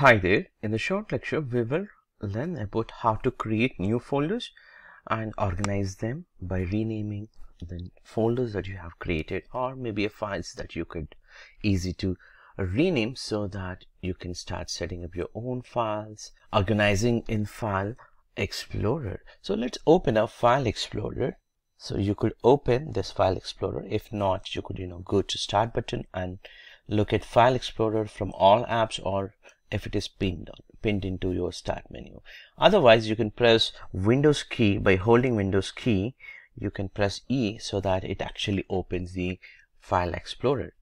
Hi there, in the short lecture we will learn about how to create new folders and organize them by renaming the folders that you have created or maybe a files that you could easy to rename so that you can start setting up your own files, organizing in File Explorer. So let's open up File Explorer. So you could open this File Explorer. If not, you could you know go to Start button and look at File Explorer from all apps or if it is pinned on pinned into your start menu. Otherwise you can press windows key. By holding windows key you can press e so that it actually opens the file explorer.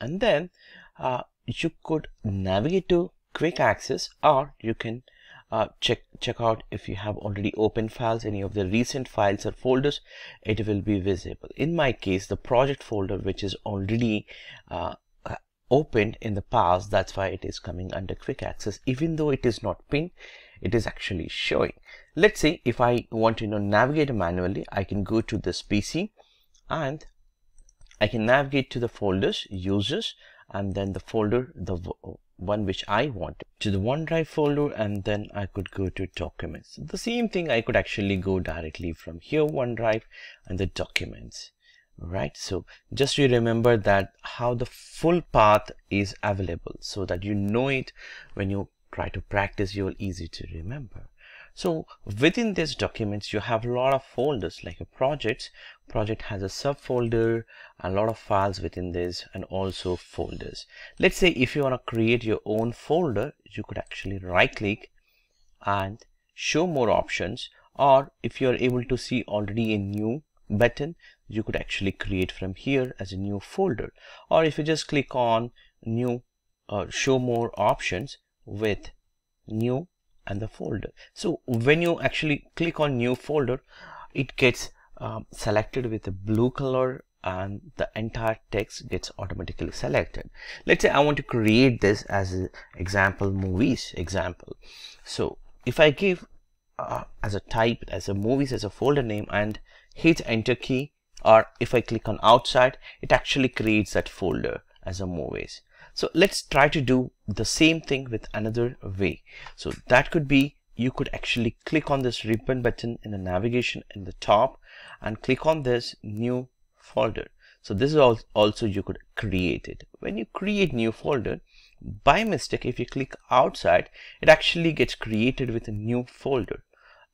And then uh, you could navigate to quick access or you can uh, check check out if you have already opened files. Any of the recent files or folders it will be visible. In my case the project folder which is already uh, opened in the past that's why it is coming under quick access. Even though it is not pinned it is actually showing. Let's say if I want to you know navigate manually I can go to this PC and I can navigate to the folders users and then the folder the one which I want to the OneDrive folder and then I could go to documents. The same thing I could actually go directly from here OneDrive and the documents right so just you remember that how the full path is available so that you know it when you try to practice you're easy to remember. So within this documents you have a lot of folders like a project. Project has a subfolder a lot of files within this and also folders. Let's say if you want to create your own folder you could actually right click and show more options or if you're able to see already a new button you could actually create from here as a new folder. Or if you just click on new uh, show more options with new and the folder. So when you actually click on new folder it gets um, selected with a blue color and the entire text gets automatically selected. Let's say I want to create this as an example movies example. So if I give uh, as a type as a movies as a folder name and hit enter key or if I click on outside it actually creates that folder as a movies so let's try to do the same thing with another way. So that could be you could actually click on this ribbon button in the navigation in the top and click on this new folder. So this is also you could create it. When you create new folder by mistake if you click outside it actually gets created with a new folder.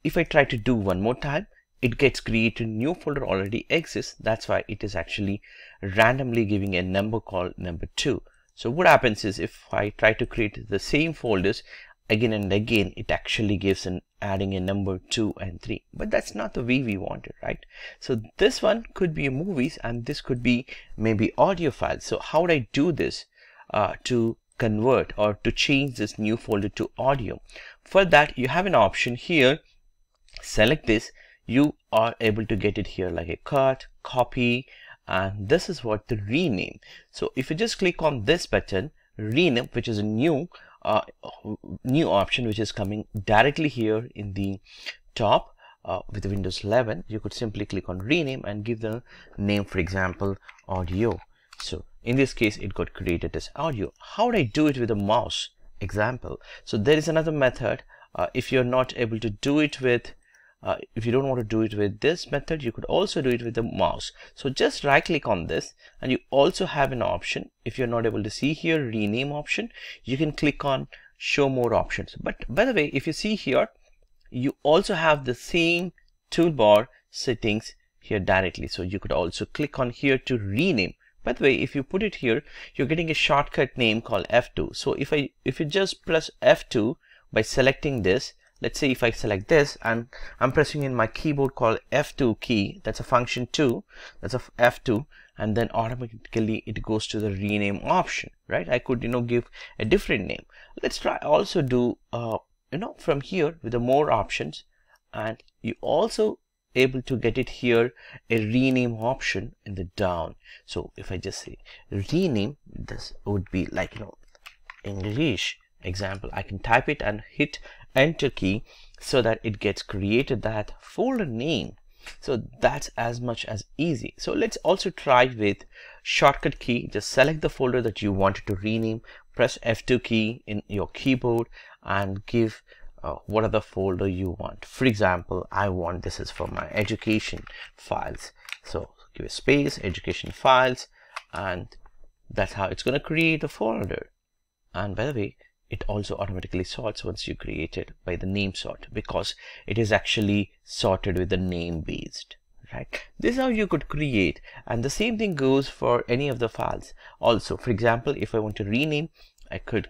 If I try to do one more time it gets created new folder already exists. That's why it is actually randomly giving a number called number two. So what happens is if I try to create the same folders again and again it actually gives an adding a number two and three. But that's not the way we want it right? So this one could be movies and this could be maybe audio files. So how would I do this uh, to convert or to change this new folder to audio? For that you have an option here. Select this you are able to get it here like a cut copy and this is what the rename. So if you just click on this button rename which is a new uh, new option which is coming directly here in the top uh, with Windows 11 you could simply click on rename and give the name for example audio. So in this case it got created as audio. How would I do it with a mouse? Example. So there is another method. Uh, if you're not able to do it with uh, if you don't want to do it with this method you could also do it with the mouse. So just right click on this and you also have an option. If you're not able to see here rename option you can click on show more options. But by the way if you see here you also have the same toolbar settings here directly. So you could also click on here to rename. By the way if you put it here you're getting a shortcut name called f2 so if i if you just press f2 by selecting this let's say if I select this and I'm pressing in my keyboard called F2 key. That's a function 2 that's a F2 and then automatically it goes to the rename option right? I could you know give a different name. Let's try also do uh, you know from here with the more options and you also able to get it here a rename option in the down. So if I just say rename this would be like you know English example I can type it and hit enter key so that it gets created that folder name so that's as much as easy so let's also try with shortcut key just select the folder that you wanted to rename press F2 key in your keyboard and give uh, what other folder you want. For example, I want this is for my education files. So give a space, education files, and that's how it's going to create a folder. And by the way, it also automatically sorts once you create it by the name sort because it is actually sorted with the name based right? This is how you could create and the same thing goes for any of the files. Also for example if I want to rename I could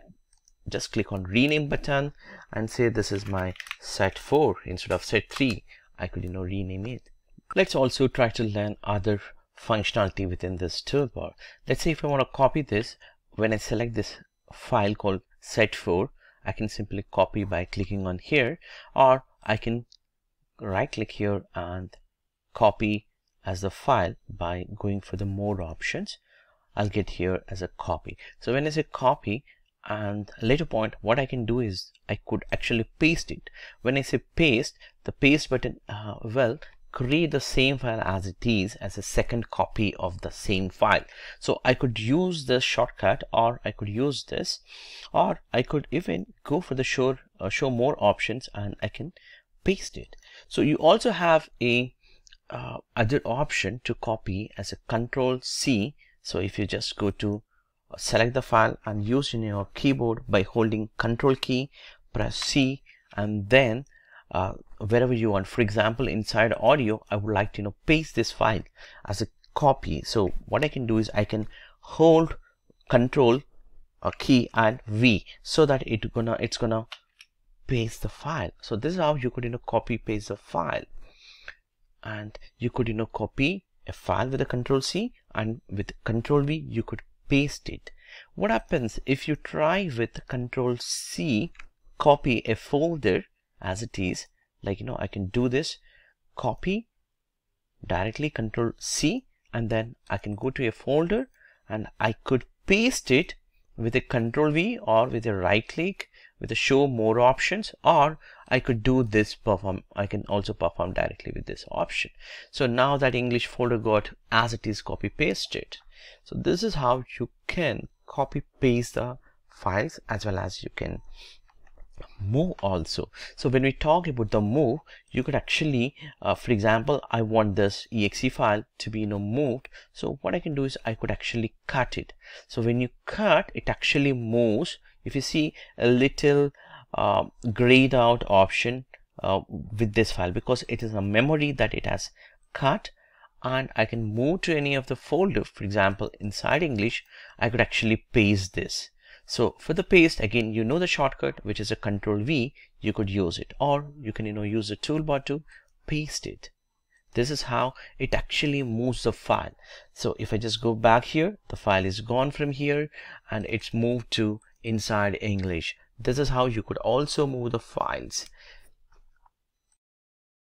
just click on rename button and say this is my set 4 instead of set 3 I could you know rename it. Let's also try to learn other functionality within this toolbar. Let's say if I want to copy this when I select this file called set 4 I can simply copy by clicking on here or I can right click here and copy as the file by going for the more options. I'll get here as a copy. So when I say copy and later point what I can do is I could actually paste it. When I say paste the paste button uh, well create the same file as it is as a second copy of the same file. So I could use this shortcut or I could use this or I could even go for the show uh, show more options and I can paste it. So you also have a uh, other option to copy as a control C. So if you just go to uh, select the file and use in your keyboard by holding control key press C and then uh, wherever you want. For example inside audio I would like to you know paste this file as a copy. So what I can do is I can hold control a uh, key and V so that it gonna it's gonna paste the file. So this is how you could you know copy paste the file. And you could you know copy a file with a control C and with control V you could paste it. What happens if you try with control C copy a folder as it is like you know I can do this copy directly control C and then I can go to a folder and I could paste it with a control V or with a right click with a show more options or I could do this perform I can also perform directly with this option. So now that English folder got as it is copy pasted. So this is how you can copy paste the files as well as you can move also. So when we talk about the move you could actually uh, for example I want this exe file to be you know moved. So what I can do is I could actually cut it. So when you cut it actually moves. If you see a little uh, grayed out option uh, with this file because it is a memory that it has cut and I can move to any of the folder. For example inside English I could actually paste this so for the paste again you know the shortcut which is a control V. You could use it. Or you can you know use the toolbar to paste it. This is how it actually moves the file. So if I just go back here the file is gone from here and it's moved to inside English. This is how you could also move the files